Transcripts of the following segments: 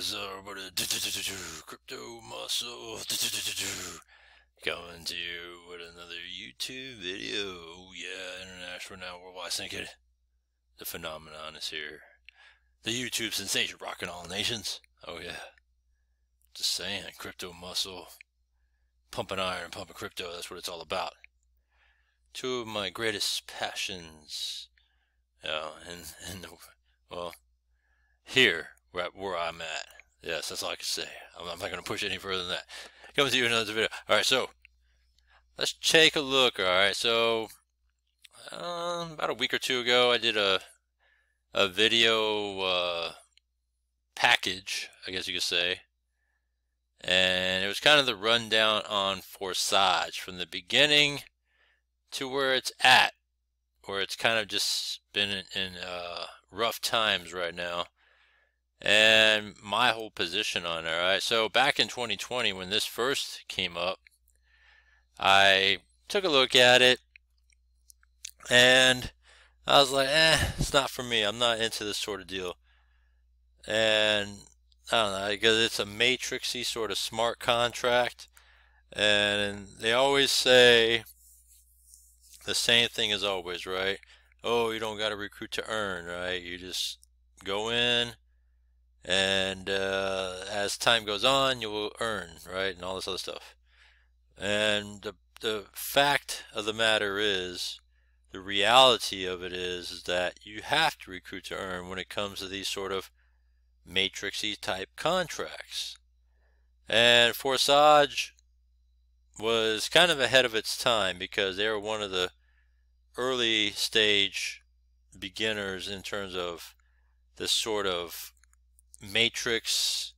Up, uh, everybody? Crypto Muscle coming to you with another YouTube video. Oh, yeah, international now worldwide syndicate. The phenomenon is here. The YouTube sensation rocking all nations. Oh yeah. Just saying, crypto muscle, pumping iron, pumping crypto. That's what it's all about. Two of my greatest passions. Yeah, and and well, here where, where I'm at. Yes, that's all I can say. I'm, I'm not going to push any further than that. Coming to you in another video. All right, so let's take a look. All right, so um, about a week or two ago, I did a a video uh, package, I guess you could say, and it was kind of the rundown on Forsage from the beginning to where it's at, where it's kind of just been in, in uh, rough times right now and my whole position on it. Right. So back in 2020, when this first came up, I took a look at it, and I was like, "Eh, it's not for me. I'm not into this sort of deal." And I don't know because it's a matrixy sort of smart contract, and they always say the same thing as always, right? Oh, you don't got to recruit to earn, right? You just go in and uh, as time goes on you will earn right and all this other stuff. And the, the fact of the matter is the reality of it is, is that you have to recruit to earn when it comes to these sort of matrixy type contracts. And Forsage was kind of ahead of its time because they were one of the early stage beginners in terms of this sort of matrix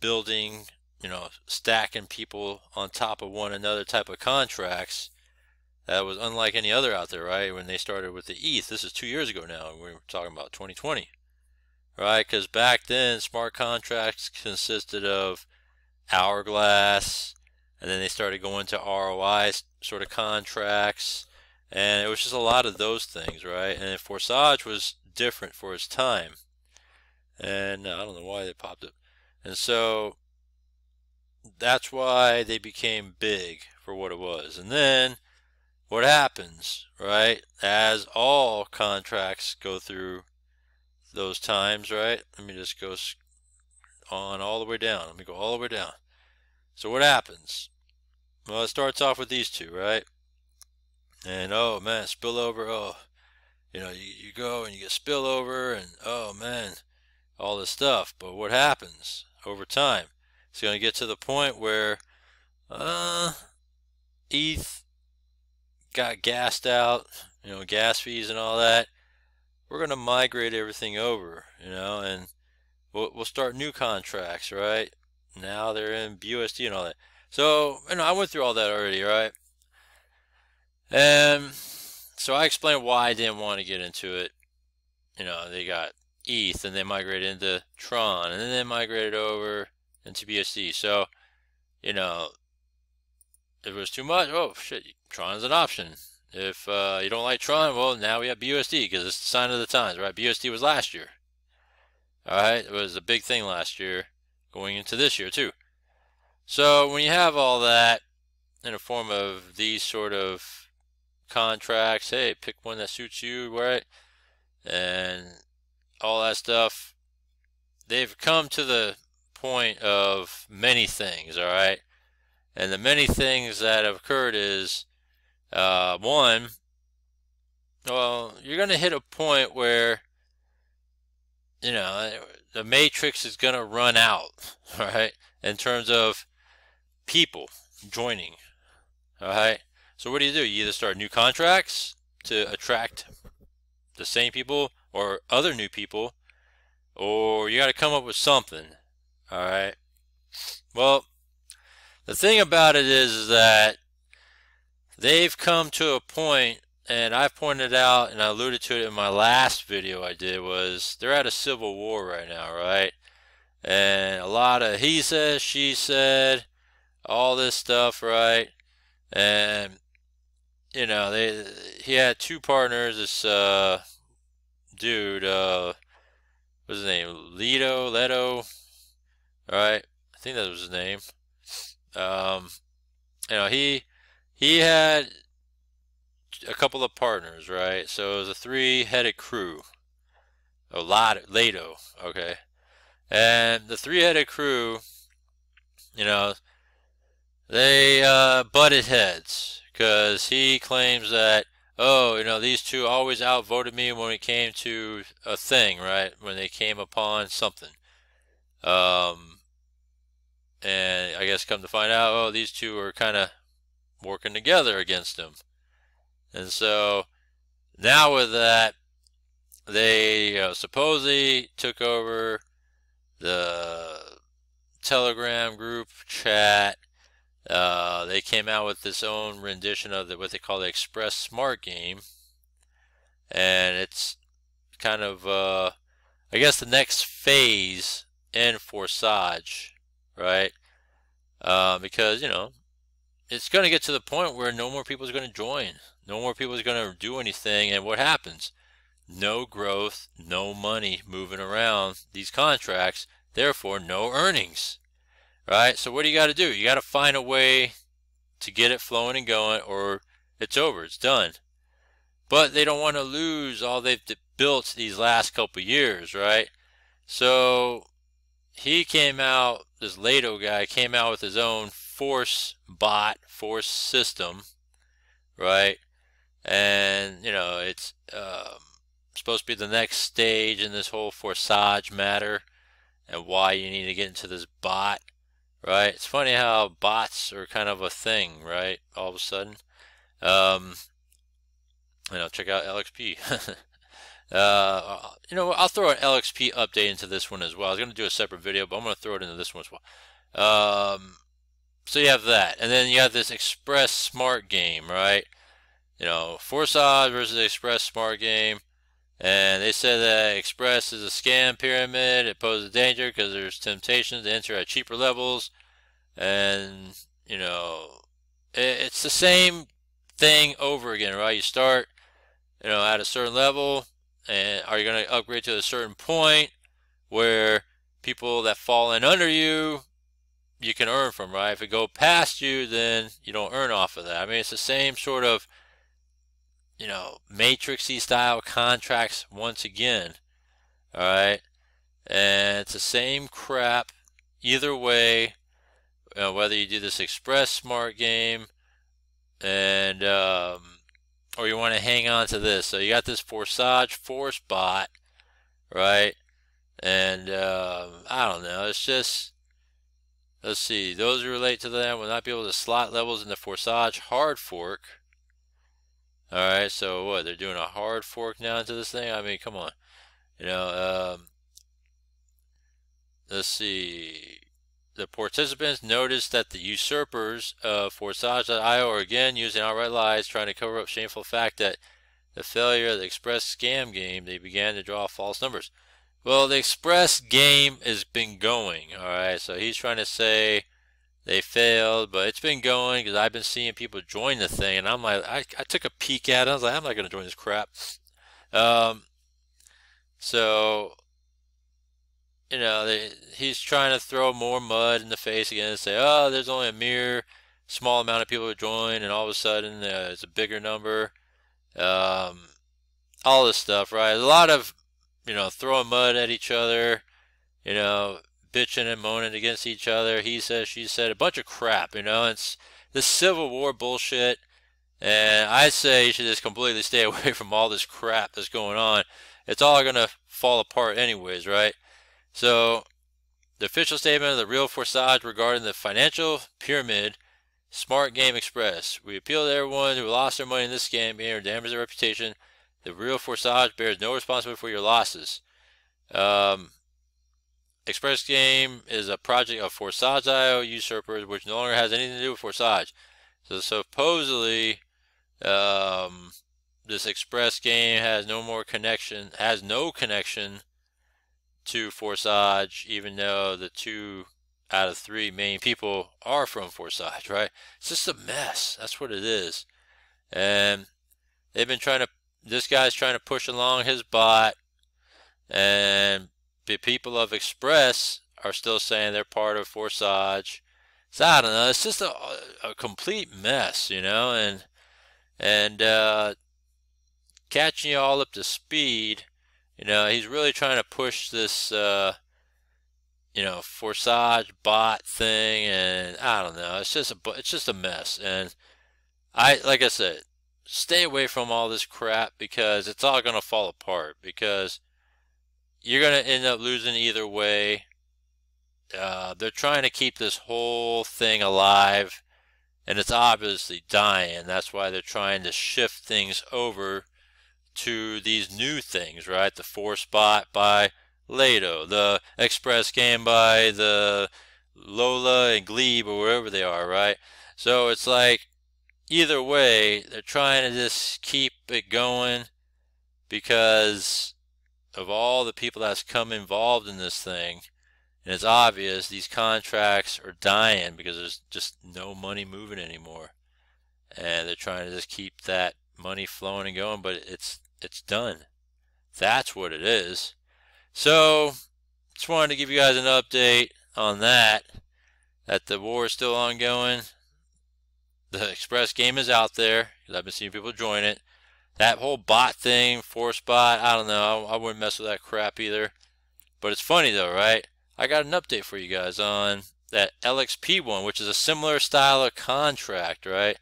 building, you know, stacking people on top of one another type of contracts that was unlike any other out there, right? When they started with the ETH, this is two years ago now, we are talking about 2020, right? Because back then, smart contracts consisted of hourglass, and then they started going to ROI sort of contracts, and it was just a lot of those things, right? And Forsage was different for its time and uh, I don't know why they popped up. And so that's why they became big for what it was. And then what happens, right? As all contracts go through those times, right? Let me just go on all the way down. Let me go all the way down. So what happens? Well, it starts off with these two, right? And oh man, spillover. Oh, you know, you, you go and you get spillover, and oh man, all this stuff. But what happens over time? It's going to get to the point where uh, ETH got gassed out, you know, gas fees and all that. We're going to migrate everything over, you know, and we'll, we'll start new contracts, right? Now they're in BUSD and all that. So, you know, I went through all that already, right? And so I explained why I didn't want to get into it. You know, they got ETH, and they migrated into Tron, and then they migrated over into BUSD. So, you know, if it was too much, oh shit, Tron is an option. If uh, you don't like Tron, well, now we have BUSD because it's the sign of the times, right? BUSD was last year. All right, it was a big thing last year, going into this year too. So when you have all that in a form of these sort of contracts, hey, pick one that suits you, right? And all that stuff, they've come to the point of many things, all right? And the many things that have occurred is uh, one, well, you're going to hit a point where, you know, the matrix is going to run out, all right, in terms of people joining, all right? So what do you do? You either start new contracts to attract the same people or other new people, or you got to come up with something. All right. Well, the thing about it is, that they've come to a point, and I've pointed out and I alluded to it in my last video I did, was they're at a civil war right now, right? And a lot of he said, she said, all this stuff, right? And you know, they he had two partners. This uh, dude, uh, what's his name? Leto, Leto, All right, I think that was his name. Um, you know, he he had a couple of partners, right? So it was a three-headed crew. A lot, Lado, okay, and the three-headed crew, you know, they uh, butted heads because he claims that oh, you know, these two always outvoted me when it came to a thing, right? When they came upon something. Um, and I guess come to find out, oh, these two are kind of working together against him. And so now with that, they know, supposedly took over the Telegram group chat. Uh, they came out with this own rendition of the, what they call the Express Smart game. And it's kind of, uh, I guess, the next phase in Forsage, right? Uh, because, you know, it's going to get to the point where no more people are going to join. No more people are going to do anything. And what happens? No growth, no money moving around these contracts. Therefore, no earnings. Right? So what do you got to do? You got to find a way to get it flowing and going or it's over. It's done. But they don't want to lose all they've built these last couple years, right? So he came out, this Lado guy came out with his own force bot, force system, right? And, you know, it's um, supposed to be the next stage in this whole Forsage matter and why you need to get into this bot, right? It's funny how bots are kind of a thing, right? All of a sudden. Um, you know, check out LXP. Uh, you know, I'll throw an LXP update into this one as well. I was going to do a separate video, but I'm going to throw it into this one as well. Um, so you have that, and then you have this Express Smart game, right? You know, Forsage versus Express Smart game, and they said that Express is a scam pyramid. It poses a danger because there's temptation to enter at cheaper levels, and you know, it's the same thing over again, right? You start, you know, at a certain level and are you going to upgrade to a certain point where people that fall in under you you can earn from right if it go past you then you don't earn off of that i mean it's the same sort of you know matrixy style contracts once again all right and it's the same crap either way whether you do this express smart game and um, or you want to hang on to this. So you got this Forsage Force bot, right? And um, I don't know. It's just let's see. Those who relate to them will not be able to slot levels in the Forsage hard fork. All right. So what? They're doing a hard fork now into this thing. I mean, come on. You know. Um, let's see. The participants noticed that the usurpers of Forsage.io are again using outright lies, trying to cover up shameful fact that the failure of the Express scam game, they began to draw false numbers. Well, the Express game has been going, all right. So he's trying to say they failed, but it's been going because I've been seeing people join the thing, and I'm like, I, I took a peek at it. I was like, I'm not going to join this crap. Um, so you know, they, he's trying to throw more mud in the face again and say, oh, there's only a mere small amount of people who join, and all of a sudden uh, it's a bigger number. Um, all this stuff, right? a lot of, you know, throwing mud at each other, you know, bitching and moaning against each other. He says, she said, a bunch of crap, you know. It's this Civil War bullshit. And I say you should just completely stay away from all this crap that's going on. It's all going to fall apart anyways, right? So, the official statement of the real Forsage regarding the financial pyramid Smart Game Express. We appeal to everyone who lost their money in this scam or damaged their reputation. The real Forsage bears no responsibility for your losses. Um, Express Game is a project of Forsage.io usurpers, which no longer has anything to do with Forsage. So supposedly, um, this Express Game has no more connection, has no connection to Forsage, even though the two out of three main people are from Forsage, right? It's just a mess. That's what it is. And they've been trying to, this guy's trying to push along his bot, and the people of Express are still saying they're part of Forsage. So I don't know. It's just a, a complete mess, you know, and and uh, catching you all up to speed. You know, he's really trying to push this, uh, you know, Forsage bot thing, and I don't know. It's just a it's just a mess, and I like I said, stay away from all this crap because it's all gonna fall apart because you're gonna end up losing either way. Uh, they're trying to keep this whole thing alive, and it's obviously dying. That's why they're trying to shift things over to these new things, right? The force bot by Lado, the Express Game by the Lola and Glebe or wherever they are, right? So it's like either way, they're trying to just keep it going because of all the people that's come involved in this thing. And it's obvious these contracts are dying because there's just no money moving anymore. And they're trying to just keep that money flowing and going, but it's it's done. That's what it is. So, just wanted to give you guys an update on that. That the war is still ongoing. The Express game is out there I've been seeing people join it. That whole bot thing, force bot, I don't know. I, I wouldn't mess with that crap either. But it's funny though, right? I got an update for you guys on that LXP one, which is a similar style of contract, right?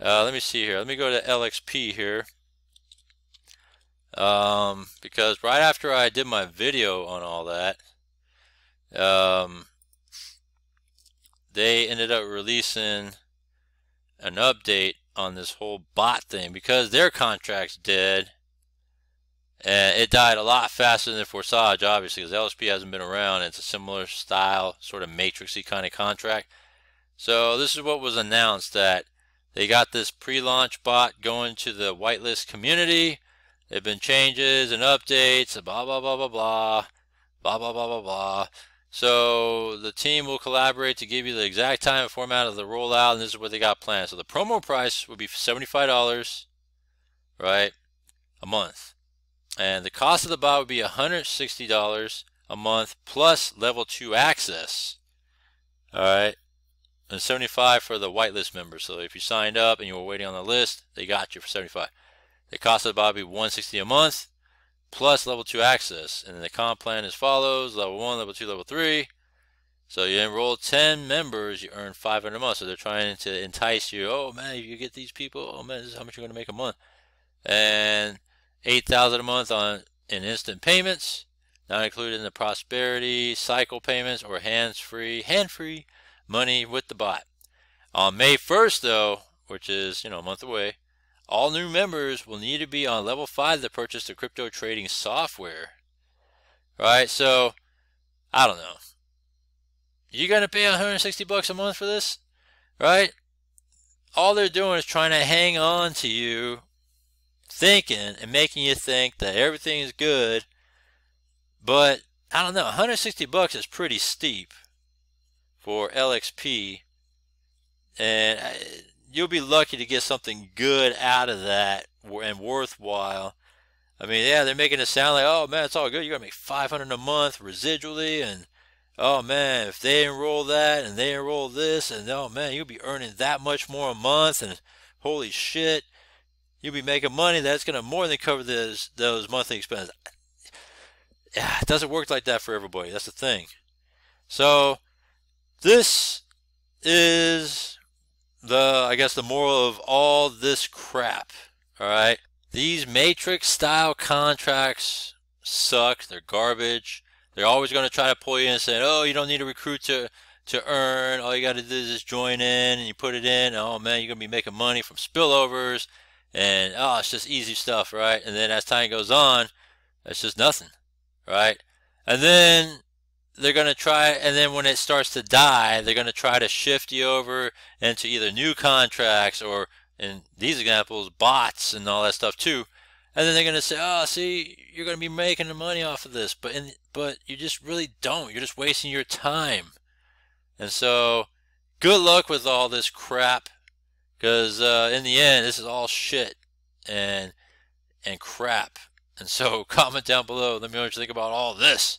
Uh, let me see here. Let me go to LXP here. Um, because right after I did my video on all that, um, they ended up releasing an update on this whole bot thing because their contract's dead and it died a lot faster than the Forsage, obviously, because LXP hasn't been around. it's a similar style, sort of matrixy kind of contract. So this is what was announced that they got this pre-launch bot going to the whitelist community. There've been changes and updates, blah blah blah blah blah, blah blah blah blah blah. So the team will collaborate to give you the exact time and format of the rollout, and this is what they got planned. So the promo price would be $75, right, a month. And the cost of the bot would be $160 a month plus level 2 access. Alright. And 75 for the whitelist members. So if you signed up and you were waiting on the list, they got you for 75. The cost of the bot would be 160 a month plus level 2 access. And the comp plan as follows. Level 1, level 2, level 3. So you enroll 10 members, you earn 500 a month. So they're trying to entice you. Oh man, if you get these people, oh man, this is how much you're going to make a month. And 8000 a month on in instant payments, not included in the prosperity cycle payments or hands-free, hand-free money with the bot. On May 1st though, which is, you know, a month away, all new members will need to be on level 5 to purchase the crypto trading software. Right? So, I don't know. You going to pay 160 bucks a month for this? Right? All they're doing is trying to hang on to you thinking and making you think that everything is good. But I don't know, 160 bucks is pretty steep for LXP, and uh, you'll be lucky to get something good out of that and worthwhile. I mean, yeah, they're making it sound like, oh man, it's all good. You're gonna make 500 a month residually, and oh man, if they enroll that and they enroll this, and oh man, you'll be earning that much more a month, and holy shit, you'll be making money that's going to more than cover those those monthly expenses. Yeah, it doesn't work like that for everybody. That's the thing. So this is the I guess the moral of all this crap. All right, these matrix style contracts suck. They're garbage. They're always going to try to pull you in and say, "Oh, you don't need to recruit to." to earn. All you got to do is just join in and you put it in. Oh man, you're going to be making money from spillovers and oh, it's just easy stuff, right? And then as time goes on, it's just nothing, right? And then they're going to try, and then when it starts to die, they're going to try to shift you over into either new contracts or, in these examples, bots and all that stuff too. And then they're going to say, oh, see, you're going to be making the money off of this, but in, but you just really don't. You're just wasting your time. And so, good luck with all this crap. Because uh, in the end, this is all shit and and crap. And so comment down below. Let me know what you think about all this.